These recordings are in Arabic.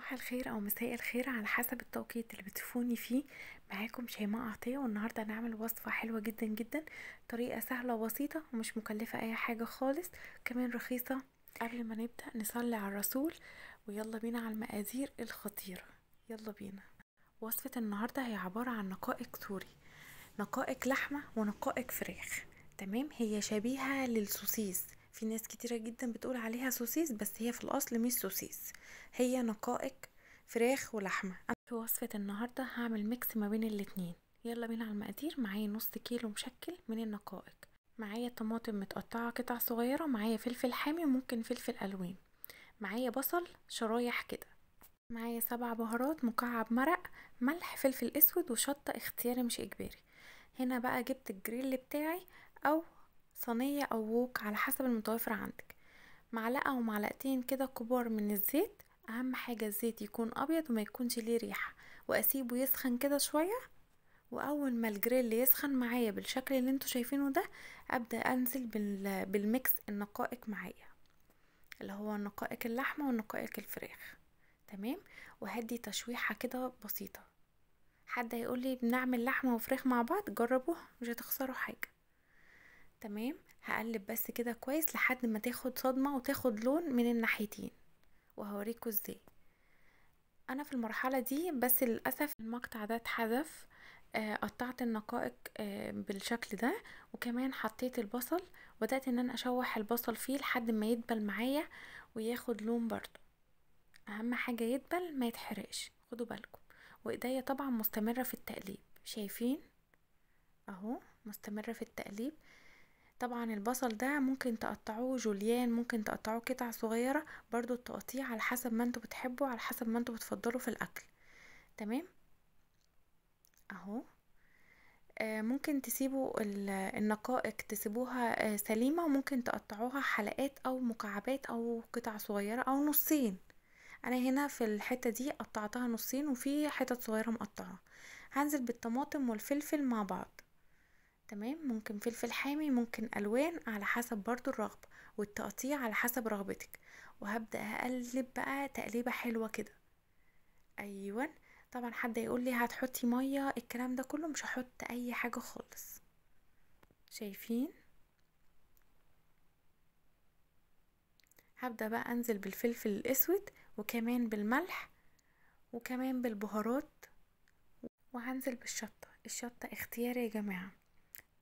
صباح الخير أو مساء الخير على حسب التوقيت اللي بتشوفوني فيه. معاكم شيماء عطية والنهاردة هنعمل وصفة حلوة جدا جدا طريقة سهلة وبسيطة ومش مكلفة أي حاجة خالص. كمان رخيصة. قبل ما نبدأ نصلي على الرسول ويلا بينا على المقادير الخطيرة. يلا بينا. وصفة النهاردة هي عبارة عن نقائق سوري. نقائق لحمة ونقائق فراخ. تمام؟ هي شبيهة للسوسيس. في ناس كتيرة جدا بتقول عليها سوسيس بس هي في الأصل مش سوسيس. هي نقائق فراخ ولحمة. في وصفة النهاردة هعمل mix ما بين الاتنين. يلا بينا على المقادير. معايا نص كيلو مشكل من النقائق. معايا طماطم متقطعة قطع صغيرة معايا فلفل حامي وممكن فلفل ألوان. معايا بصل شرايح كده. معايا سبع بهارات مكعب مرق ملح فلفل أسود وشطة اختياري مش إجباري. هنا بقى جبت الجريل بتاعي أو صينية أو wok على حسب المتوفر عندك. معلقة ومعلقتين كده كبار من الزيت أهم حاجة الزيت يكون أبيض وما يكونش ليه ريحة. وأسيبه يسخن كده شوية. وأول ما الجريل يسخن معايا بالشكل اللي أنتوا شايفينه ده أبدأ أنزل بال mix النقائق معايا. اللي هو نقائق اللحمة ونقائق الفراخ. تمام؟ وهدي تشويحة كده بسيطة. حد هيقولي بنعمل لحمة وفراخ مع بعض؟ جربوها مش هتخسروا حاجة. تمام؟ هقلب بس كده كويس لحد ما تاخد صدمة وتاخد لون من الناحيتين. وهوريكوا إزاي. أنا في المرحلة دي بس للأسف المقطع ده اتحذف آه قطعت النقائق آه بالشكل ده وكمان حطيت البصل وبدأت إن أنا أشوح البصل فيه لحد ما يدبل معايا وياخد لون برضو. أهم حاجة يدبل ما يتحرقش. خدوا بالكم. وإيديا طبعا مستمرة في التقليب. شايفين؟ أهو مستمرة في التقليب. طبعا البصل ده ممكن تقطعوه جوليان ممكن تقطعوه قطع صغيرة برضو التقطيع على حسب ما أنتوا بتحبوا على حسب ما أنتوا بتفضلوا في الأكل. تمام؟ أهو. آه ممكن تسيبوا النقائق تسيبوها آه سليمة وممكن تقطعوها حلقات أو مكعبات أو قطع صغيرة أو نصين. أنا هنا في الحتة دي قطعتها نصين وفي حتت صغيرة مقطعة. هنزل بالطماطم والفلفل مع بعض. تمام؟ ممكن فلفل حامي ممكن ألوان على حسب برضو الرغبة والتقطيع على حسب رغبتك. وهبدأ أقلب بقى تقليبة حلوة كده. أيوه طبعا حد يقول لي هتحطي مية الكلام ده كله مش هحط أي حاجة خالص. شايفين؟ هبدأ بقى أنزل بالفلفل الأسود وكمان بالملح وكمان بالبهارات وهنزل بالشطة. الشطة اختياري يا جماعة.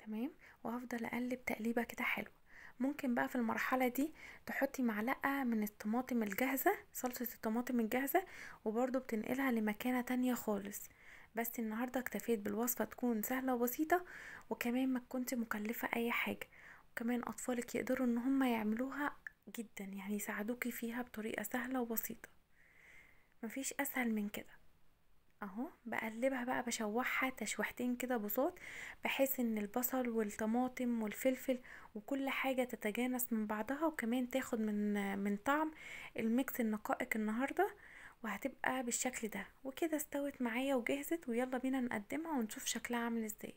تمام؟ وهفضل أقلب تقليبة كده حلوة. ممكن بقى في المرحلة دي تحطي معلقة من الطماطم الجاهزة صلصة الطماطم الجاهزة وبرضو بتنقلها لمكانة تانية خالص. بس النهاردة اكتفيت بالوصفة تكون سهلة وبسيطة وكمان ما تكونش مكلفة أي حاجة. وكمان أطفالك يقدروا إن هم يعملوها جدا يعني يساعدوكي فيها بطريقة سهلة وبسيطة. مفيش أسهل من كده. أهو بقلبها بقى بشوحها تشويحتين كده بصوت بحيث إن البصل والطماطم والفلفل وكل حاجة تتجانس من بعضها وكمان تاخد من من طعم الميكس النقائق النهاردة وهتبقى بالشكل ده. وكده استوت معايا وجهزت ويلا بينا نقدمها ونشوف شكلها عامل إزاي.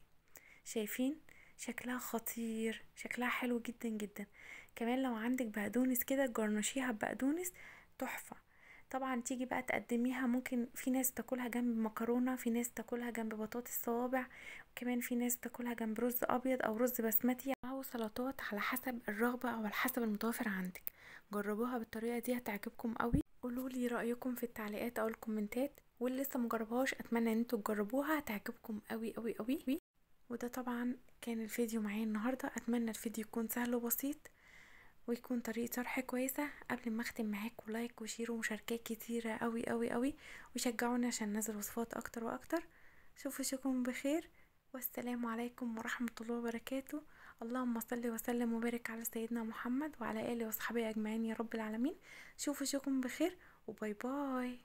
شايفين؟ شكلها خطير شكلها حلو جدا جدا. كمان لو عندك بقدونس كده جرنشيها بقدونس تحفة. طبعا تيجي بقى تقدميها ممكن في ناس تاكلها جنب مكرونة في ناس تاكلها جنب بطاطس صوابع وكمان في ناس تاكلها جنب رز أبيض أو رز بسمتي. أو سلطات على حسب الرغبة أو على حسب المتوفر عندك. جربوها بالطريقة دي هتعجبكم قوي. قولولي رأيكم في التعليقات أو الكومنتات. واللي لسه مجربهاش أتمنى إن أنتوا تجربوها هتعجبكم قوي قوي قوي. وده طبعا كان الفيديو معايا النهاردة. أتمنى الفيديو يكون سهل وبسيط. ويكون طريقة شرح كويسة. قبل ما أختم معاكم like و share ومشاركات كتيرة قوي قوي قوي وشجعوني عشان ننزل وصفات أكتر وأكتر. شوفوا اشوفكم بخير. والسلام عليكم ورحمة الله وبركاته. اللهم صل وسلم وبارك على سيدنا محمد وعلى آله وصحبه أجمعين يا رب العالمين. شوفوا اشوفكم بخير و bye bye.